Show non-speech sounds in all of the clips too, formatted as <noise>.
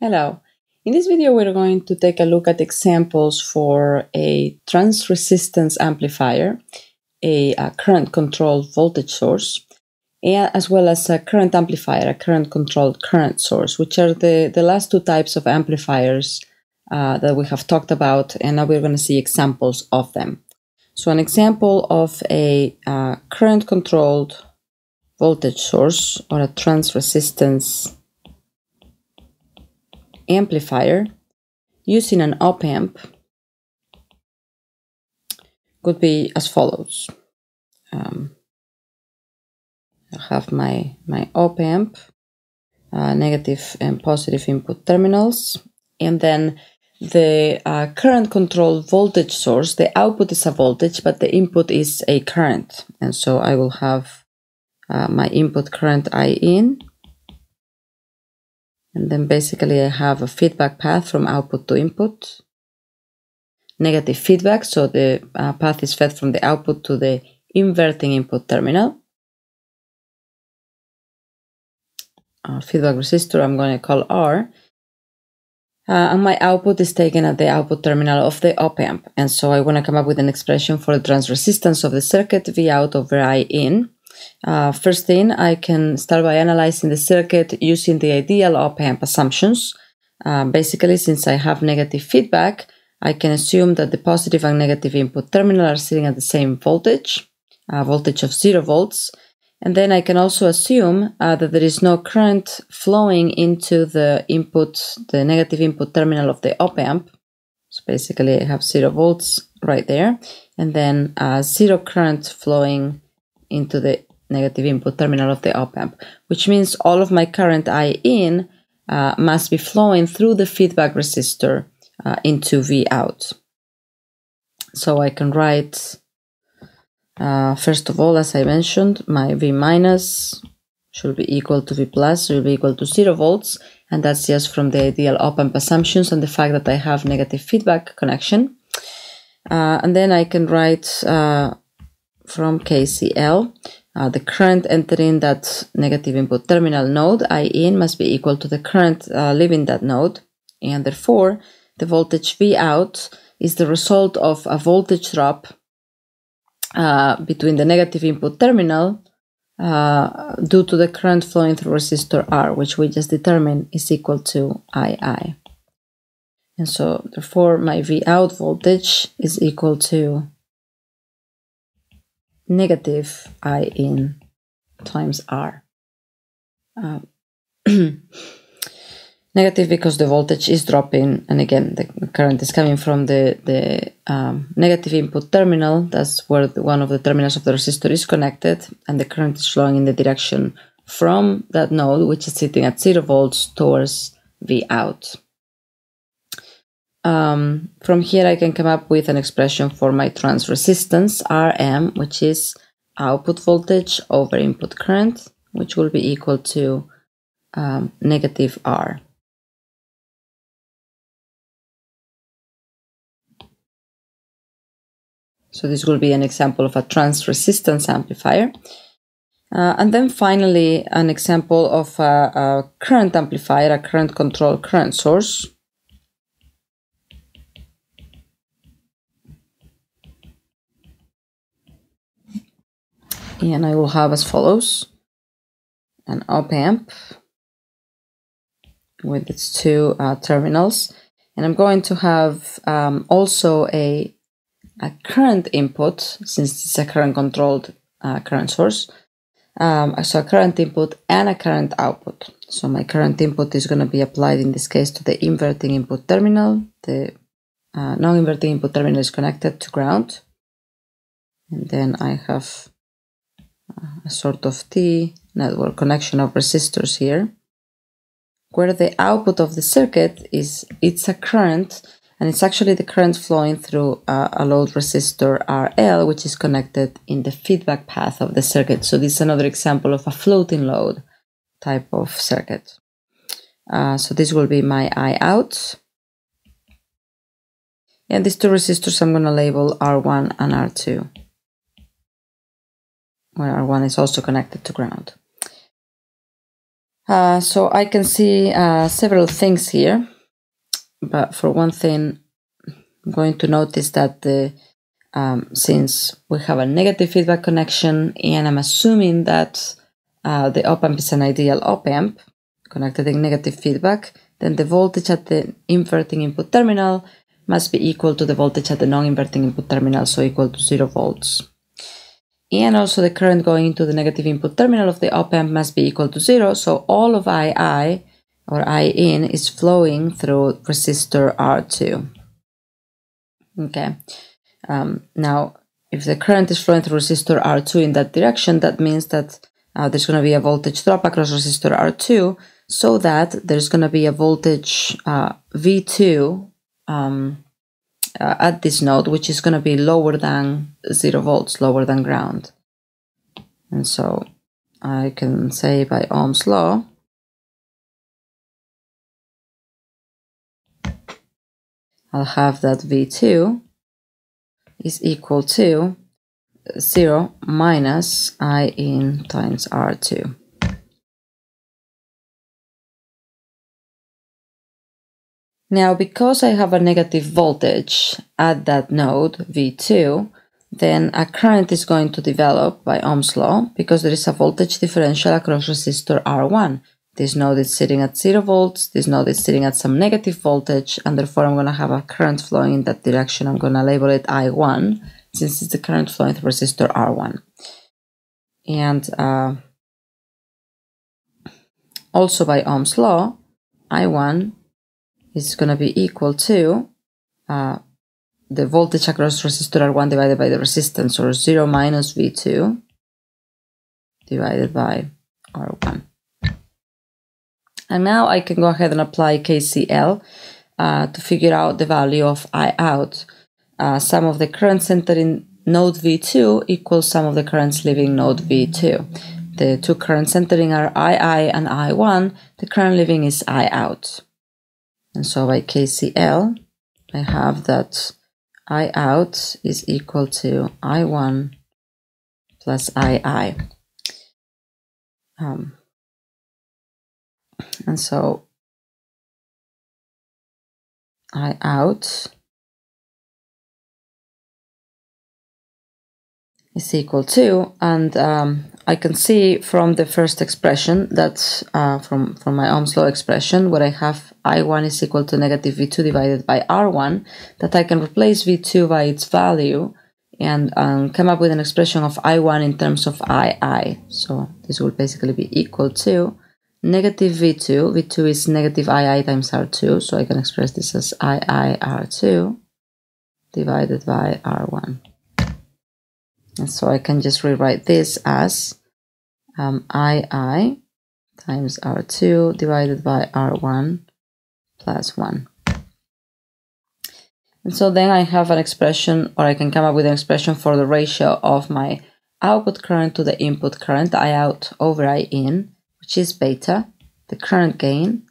Hello. In this video, we're going to take a look at examples for a trans resistance amplifier, a, a current controlled voltage source, and as well as a current amplifier, a current controlled current source, which are the, the last two types of amplifiers uh, that we have talked about. And now we're going to see examples of them. So, an example of a uh, current controlled voltage source or a trans resistance amplifier using an op amp could be as follows. Um, I have my, my op amp, uh, negative and positive input terminals, and then the uh, current control voltage source, the output is a voltage, but the input is a current. And so I will have uh, my input current I in and then basically I have a feedback path from output to input. Negative feedback, so the uh, path is fed from the output to the inverting input terminal. Uh, feedback resistor I'm going to call R. Uh, and my output is taken at the output terminal of the op amp. And so I want to come up with an expression for the trans resistance of the circuit V out over I in. Uh, first thing, I can start by analyzing the circuit using the ideal op-amp assumptions. Uh, basically, since I have negative feedback, I can assume that the positive and negative input terminal are sitting at the same voltage, a voltage of 0 volts. And then I can also assume uh, that there is no current flowing into the input, the negative input terminal of the op-amp. So basically I have 0 volts right there. And then uh, zero current flowing into the negative input terminal of the op-amp, which means all of my current I in uh, must be flowing through the feedback resistor uh, into V out. So I can write, uh, first of all, as I mentioned, my V minus should be equal to V plus, should be equal to zero volts, and that's just from the ideal op-amp assumptions and the fact that I have negative feedback connection. Uh, and then I can write uh, from KCL uh, the current entering that negative input terminal node I in must be equal to the current uh, leaving that node and therefore the voltage V out is the result of a voltage drop uh, between the negative input terminal uh, due to the current flowing through resistor R which we just determined is equal to II. And so therefore my V out voltage is equal to negative I in times R. Uh, <clears throat> negative because the voltage is dropping and again the current is coming from the, the um, negative input terminal that's where the, one of the terminals of the resistor is connected and the current is flowing in the direction from that node which is sitting at 0 volts towards V out. Um, from here, I can come up with an expression for my trans resistance, Rm, which is output voltage over input current, which will be equal to um, negative R. So this will be an example of a trans resistance amplifier. Uh, and then finally, an example of a, a current amplifier, a current control current source. And I will have as follows. An op amp with its two uh, terminals. And I'm going to have um, also a, a current input since it's a current controlled uh, current source. Um, so a current input and a current output. So my current input is going to be applied in this case to the inverting input terminal. The uh, non-inverting input terminal is connected to ground. And then I have a sort of T network connection of resistors here, where the output of the circuit is it's a current and it's actually the current flowing through a, a load resistor RL, which is connected in the feedback path of the circuit. So this is another example of a floating load type of circuit. Uh, so this will be my I out. And these two resistors I'm going to label R1 and R2 where R1 is also connected to ground. Uh, so I can see uh, several things here, but for one thing, I'm going to notice that the um, since we have a negative feedback connection and I'm assuming that uh, the op amp is an ideal op amp connected in negative feedback, then the voltage at the inverting input terminal must be equal to the voltage at the non-inverting input terminal, so equal to 0 volts. And also the current going into the negative input terminal of the op amp must be equal to 0, so all of II or I in is flowing through resistor R2. Okay, um, now if the current is flowing through resistor R2 in that direction, that means that uh, there's going to be a voltage drop across resistor R2 so that there's going to be a voltage uh, V2 um, uh, at this node, which is going to be lower than zero volts, lower than ground. And so I can say by Ohm's law, I'll have that V2 is equal to 0 minus I in times R2. Now, because I have a negative voltage at that node, V2, then a current is going to develop by Ohm's law because there is a voltage differential across resistor R1. This node is sitting at 0 volts, this node is sitting at some negative voltage, and therefore I'm going to have a current flowing in that direction. I'm going to label it I1 since it's the current flowing through resistor R1. And uh, also by Ohm's law, I1 is going to be equal to uh, the voltage across resistor R1 divided by the resistance, or 0 minus V2 divided by R1. And now I can go ahead and apply KCL uh, to figure out the value of I out. Uh, sum of the currents entering node V2 equals sum of the currents leaving node V2. The two currents entering are II and I1. The current leaving is I out. And so by KCL, I have that I out is equal to I1 plus II. Um, and so I out is equal to, and um, I can see from the first expression that uh, from, from my Ohm's law expression where I have I1 is equal to negative V2 divided by R1 that I can replace V2 by its value and um, come up with an expression of I1 in terms of II. So this will basically be equal to negative V2. V2 is negative II times R2, so I can express this as II R2 divided by R1. And so I can just rewrite this as um, II times R2 divided by R1 plus 1. And so then I have an expression, or I can come up with an expression for the ratio of my output current to the input current, I out over I in, which is beta, the current gain,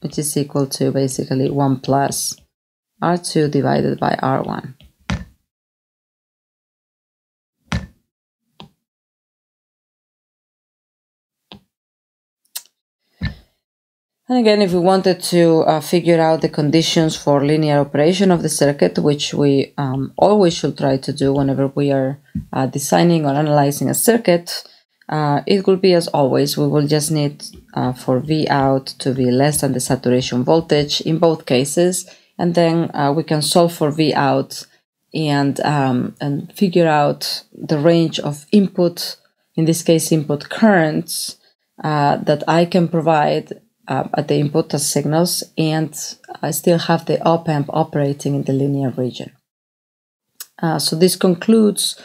which is equal to basically 1 plus R2 divided by R1. And again, if we wanted to uh, figure out the conditions for linear operation of the circuit, which we um, always should try to do whenever we are uh, designing or analyzing a circuit, uh, it will be as always, we will just need uh, for V out to be less than the saturation voltage in both cases, and then uh, we can solve for V out and, um, and figure out the range of input, in this case input currents, uh, that I can provide uh, at the input as signals and I still have the op amp operating in the linear region. Uh, so this concludes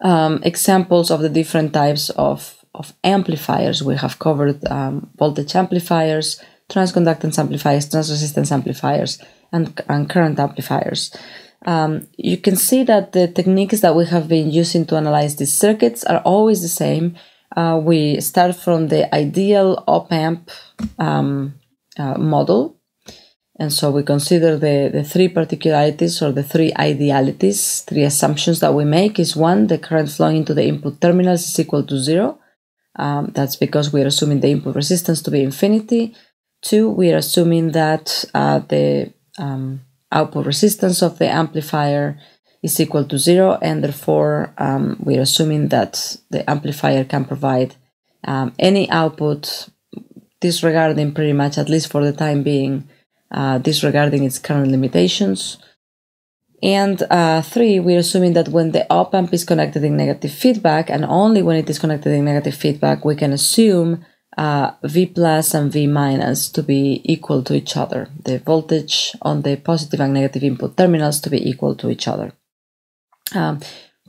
um, examples of the different types of, of amplifiers. We have covered um, voltage amplifiers, transconductance amplifiers, transresistance amplifiers, and, and current amplifiers. Um, you can see that the techniques that we have been using to analyze these circuits are always the same uh, we start from the ideal op amp um, uh, model. And so we consider the, the three particularities or the three idealities, three assumptions that we make is one, the current flowing into the input terminals is equal to zero. Um, that's because we are assuming the input resistance to be infinity. Two, we are assuming that uh, the um, output resistance of the amplifier is equal to zero, and therefore um, we're assuming that the amplifier can provide um, any output disregarding pretty much, at least for the time being, uh, disregarding its current limitations. And uh, three, we're assuming that when the op amp is connected in negative feedback, and only when it is connected in negative feedback, we can assume uh, V plus and V minus to be equal to each other, the voltage on the positive and negative input terminals to be equal to each other. Um,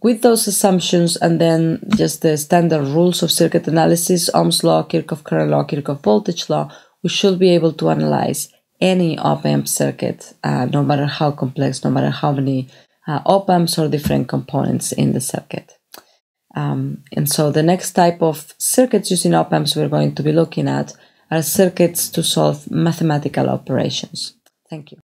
with those assumptions and then just the standard rules of circuit analysis, Ohm's law, Kirchhoff current law, Kirchhoff voltage law, we should be able to analyze any op-amp circuit, uh, no matter how complex, no matter how many uh, op-amps or different components in the circuit. Um, and so the next type of circuits using op-amps we're going to be looking at are circuits to solve mathematical operations. Thank you.